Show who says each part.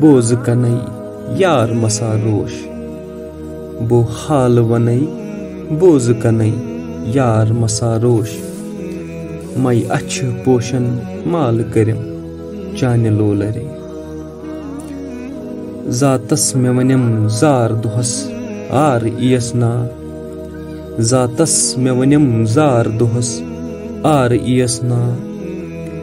Speaker 1: بوزٕ کَنے یار مساروش بہٕ حال وَنے بوزٕ کَنے یار مساروش مَے اَچھِ پوشَن مالہٕ کٔرِم چانہِ لولرِ ذاتَس مےٚ وَنِم زار دۄہَس آر یِیَس نا ذاتَس مےٚ وَنِم زار دۄہَس آر یِیَس نا